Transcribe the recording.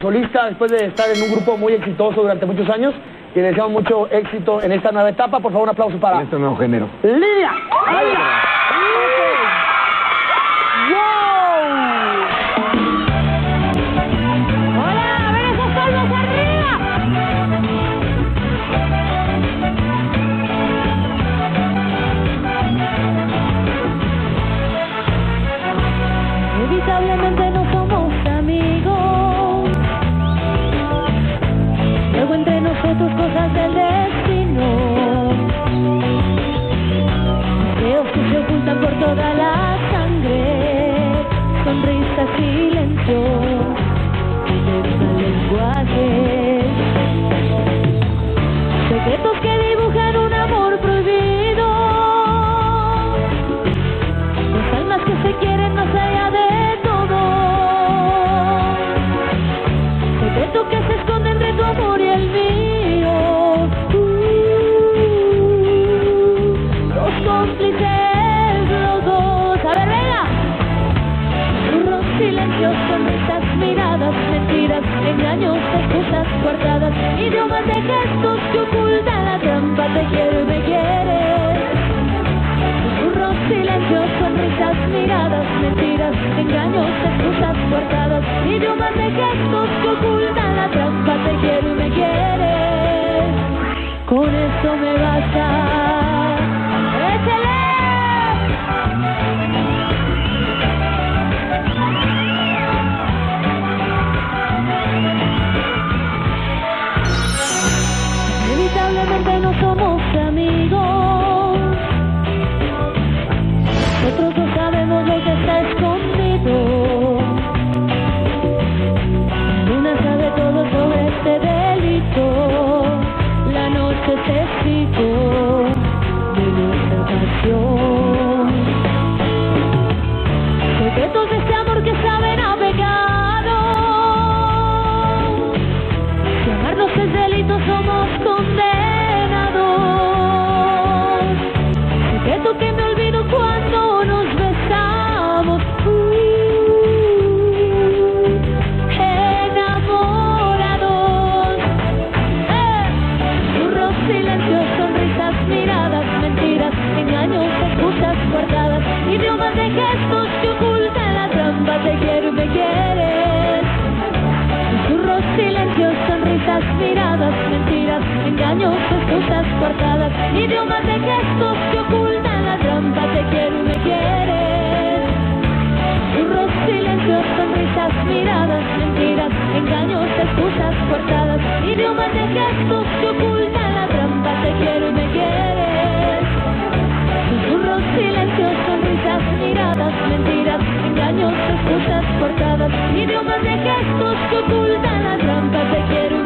solista después de estar en un grupo muy exitoso durante muchos años y le deseamos mucho éxito en esta nueva etapa. Por favor, un aplauso para Este nuevo género. Lidia. Hola, a ver esos palmas arriba. Inevitablemente no del se ocultan por toda la engaños, excusas guardadas, idiomas de gestos que ocultan la trampa, te quiero y me quieres. Susurros, silencios, sonrisas, miradas, mentiras, engaños, excusas guardadas, idiomas de gestos que ocultan This engaños, excusas guardadas, idiomas de gestos que ocultan la trampa, te quiero y me quieres. Susurros, silencios, sonrisas, miradas, mentiras, engaños, excusas cortadas, idiomas de gestos que ocultan la trampa, te quiero y me quieres. Susurros, silencios, sonrisas, miradas, mentiras, engaños, excusas cortadas, idiomas de gestos que ocultan la trampa, te quiero